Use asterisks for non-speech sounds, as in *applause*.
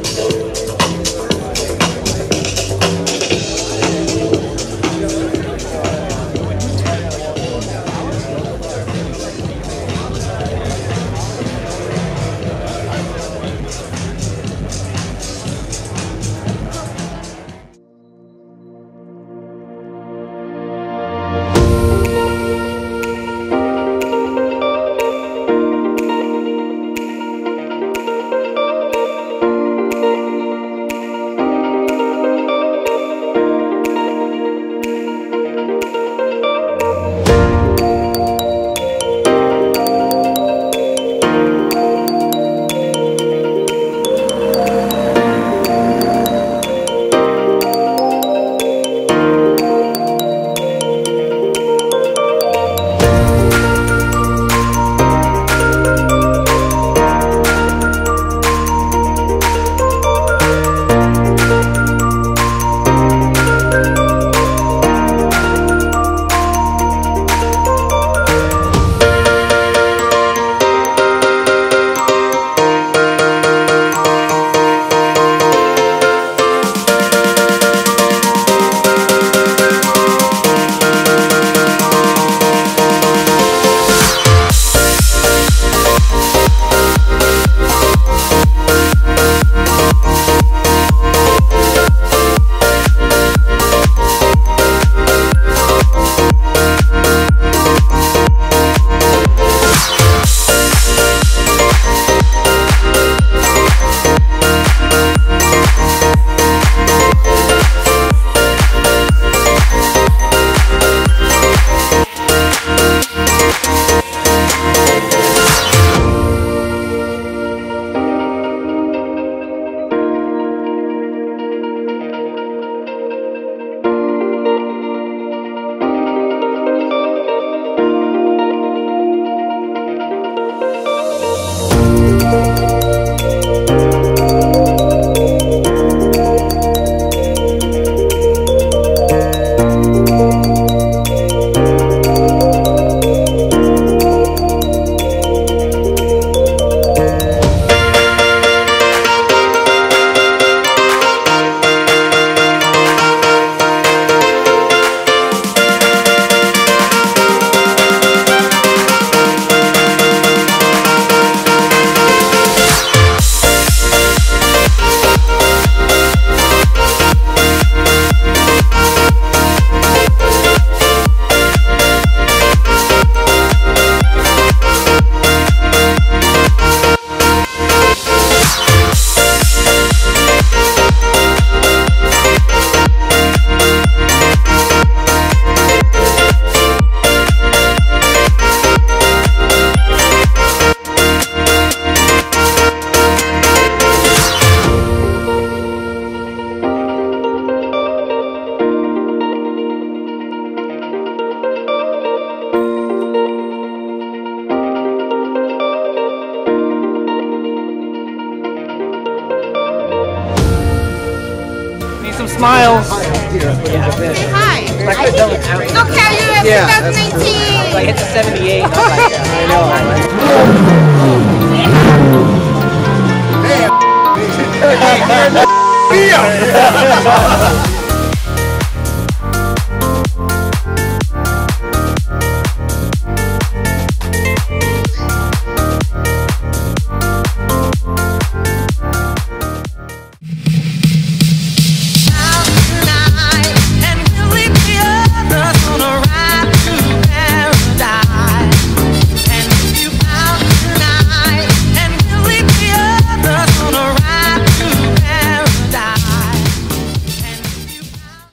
Need some smiles. Hi. I could have done without. Look how you in Yeah, 2019. I hit the 78. I was like, I know. Yeah. *laughs* *laughs*